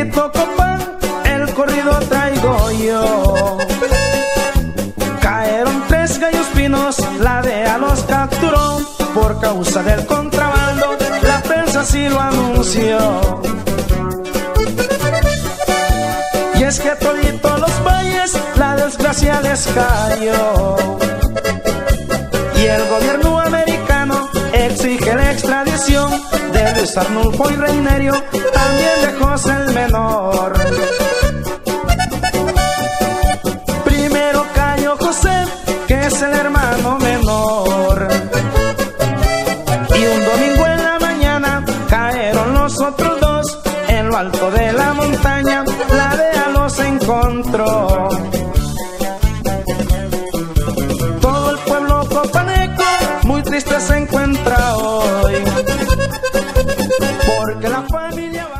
El corrido traigo yo. Caeron tres gallos pinos, la DEA los capturó. Por causa del contrabando, la prensa sí lo anunció. Y es que todito los valles, la desgracia les cayó. Y el gobierno americano exige la extradición de Luis Arnulfo y Reinerio. Primero cayó José, que es el hermano menor. Y un domingo en la mañana cayeron los otros dos en lo alto de la montaña. La DEA los encontró. Todo el pueblo copaneco muy triste se encuentra hoy. Porque la familia va.